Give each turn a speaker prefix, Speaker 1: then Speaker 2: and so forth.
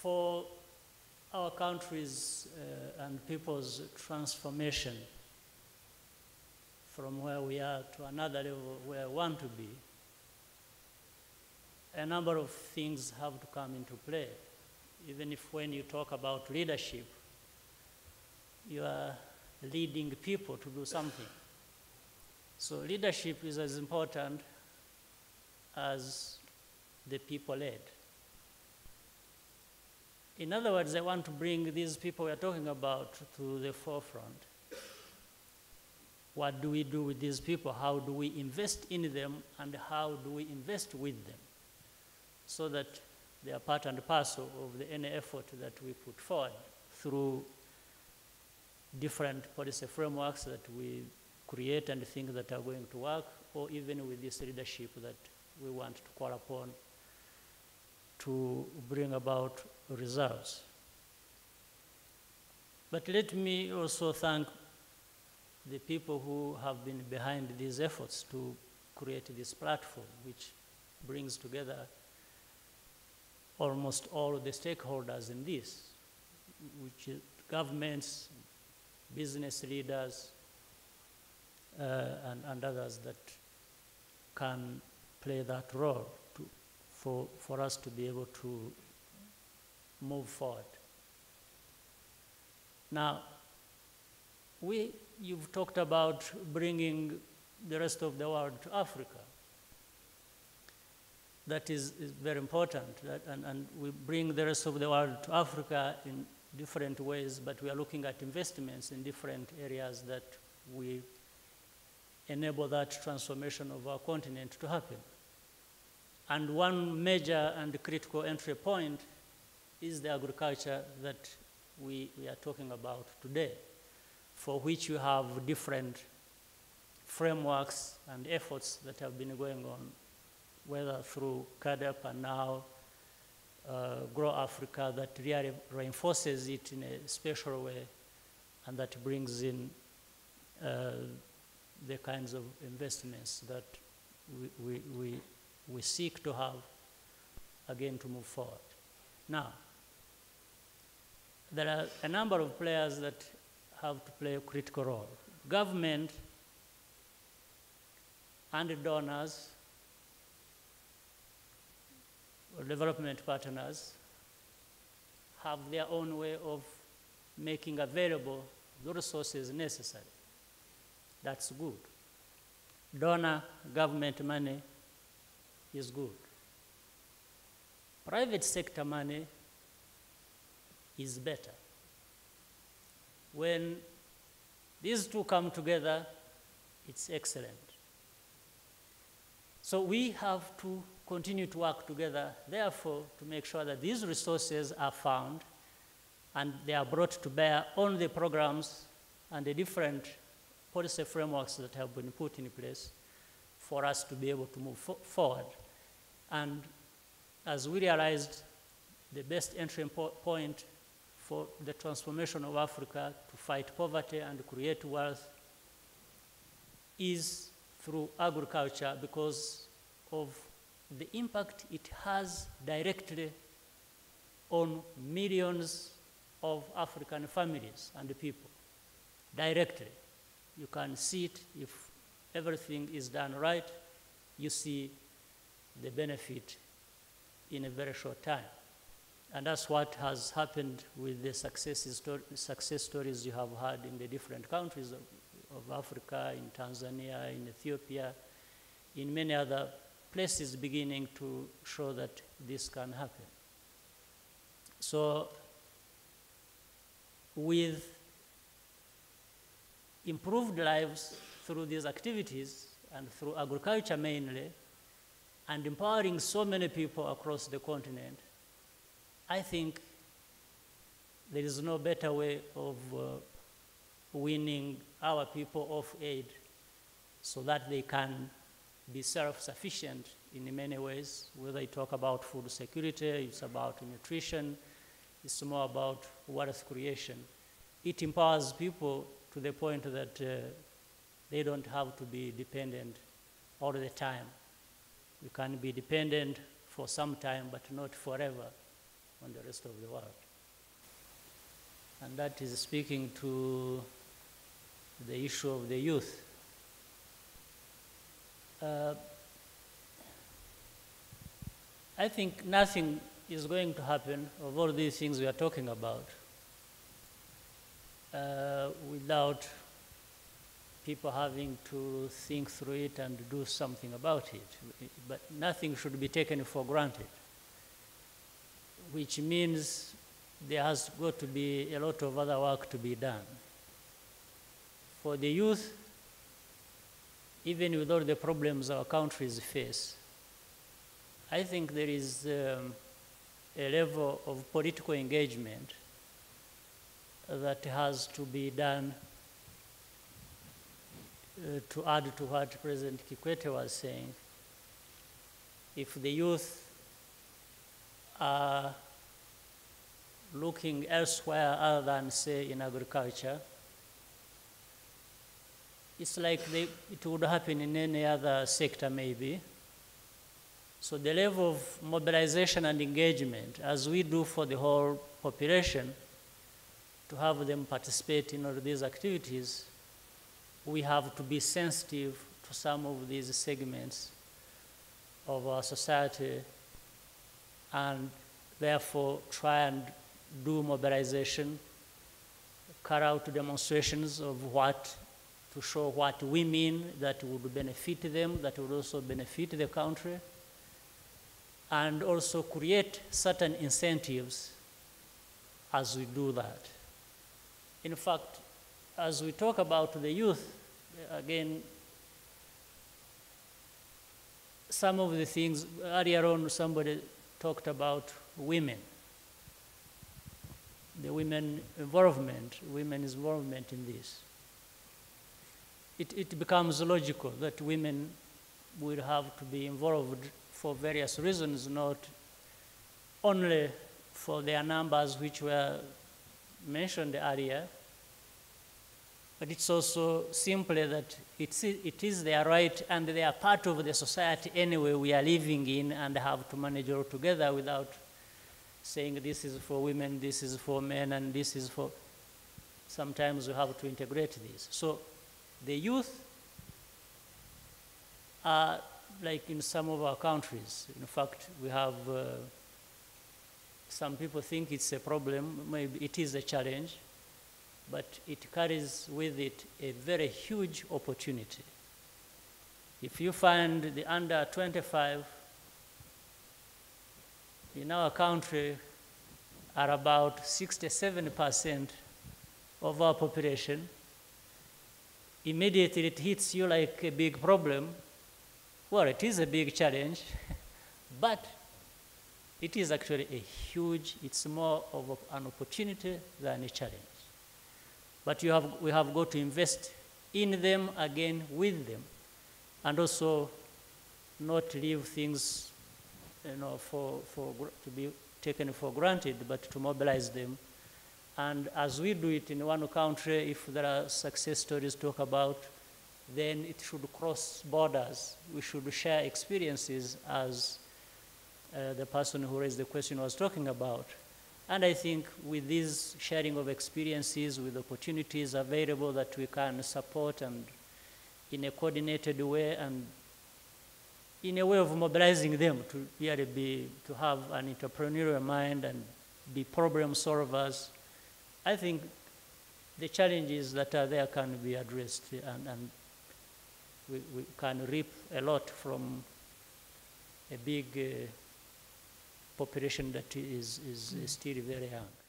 Speaker 1: for our country's uh, and people's transformation from where we are to another level where we want to be, a number of things have to come into play. Even if when you talk about leadership, you are leading people to do something. So leadership is as important as the people led. In other words, I want to bring these people we are talking about to the forefront. What do we do with these people? How do we invest in them? And how do we invest with them? So that they are part and parcel of the any effort that we put forward through different policy frameworks that we create and think that are going to work, or even with this leadership that we want to call upon to bring about results. But let me also thank the people who have been behind these efforts to create this platform, which brings together almost all the stakeholders in this, which is governments, business leaders, uh, and, and others that can play that role to, for, for us to be able to move forward. Now, we, you've talked about bringing the rest of the world to Africa. That is, is very important, that, and, and we bring the rest of the world to Africa in different ways, but we are looking at investments in different areas that we enable that transformation of our continent to happen. And one major and critical entry point is the agriculture that we, we are talking about today, for which you have different frameworks and efforts that have been going on, whether through CAADP and now uh, Grow Africa, that really reinforces it in a special way and that brings in uh, the kinds of investments that we, we, we, we seek to have, again, to move forward. Now, there are a number of players that have to play a critical role. Government and donors or development partners have their own way of making available the resources necessary. That's good. Donor government money is good. Private sector money is better. When these two come together, it's excellent. So we have to continue to work together, therefore, to make sure that these resources are found and they are brought to bear on the programs and the different policy frameworks that have been put in place for us to be able to move fo forward. And as we realized, the best entry po point for the transformation of Africa to fight poverty and create wealth is through agriculture because of the impact it has directly on millions of African families and people, directly. You can see it if everything is done right, you see the benefit in a very short time. And that's what has happened with the success, success stories you have had in the different countries of, of Africa, in Tanzania, in Ethiopia, in many other places beginning to show that this can happen. So with improved lives through these activities and through agriculture mainly, and empowering so many people across the continent, I think there is no better way of uh, winning our people off aid so that they can be self-sufficient in many ways, whether you talk about food security, it's about nutrition, it's more about wealth creation. It empowers people to the point that uh, they don't have to be dependent all the time. You can be dependent for some time, but not forever on the rest of the world. And that is speaking to the issue of the youth. Uh, I think nothing is going to happen of all these things we are talking about uh, without people having to think through it and do something about it. But nothing should be taken for granted, which means there has got to be a lot of other work to be done. For the youth, even with all the problems our countries face, I think there is um, a level of political engagement that has to be done uh, to add to what President Kikwete was saying. If the youth are looking elsewhere other than, say, in agriculture, it's like they, it would happen in any other sector, maybe. So the level of mobilization and engagement, as we do for the whole population, to have them participate in all these activities, we have to be sensitive to some of these segments of our society and therefore try and do mobilization, carry out demonstrations of what, to show what we mean that would benefit them, that would also benefit the country and also create certain incentives as we do that. In fact, as we talk about the youth, again, some of the things, earlier on somebody talked about women, the women involvement, women's involvement in this. It, it becomes logical that women will have to be involved for various reasons, not only for their numbers which were mentioned earlier, but it's also simply that it's, it is their right and they are part of the society anyway we are living in and have to manage all together without saying this is for women, this is for men, and this is for. Sometimes we have to integrate this. So the youth are like in some of our countries. In fact, we have uh, some people think it's a problem, maybe it is a challenge, but it carries with it a very huge opportunity. If you find the under 25 in our country are about 67% of our population, immediately it hits you like a big problem well, it is a big challenge, but it is actually a huge, it's more of an opportunity than a challenge. But you have, we have got to invest in them again with them, and also not leave things you know, for, for, to be taken for granted, but to mobilize them. And as we do it in one country, if there are success stories to talk about, then it should cross borders. We should share experiences as uh, the person who raised the question was talking about. And I think with this sharing of experiences, with opportunities available that we can support and in a coordinated way and in a way of mobilizing them to really be, to have an entrepreneurial mind and be problem solvers, I think the challenges that are there can be addressed and, and we, we can reap a lot from a big uh, population that is, is, is still very young.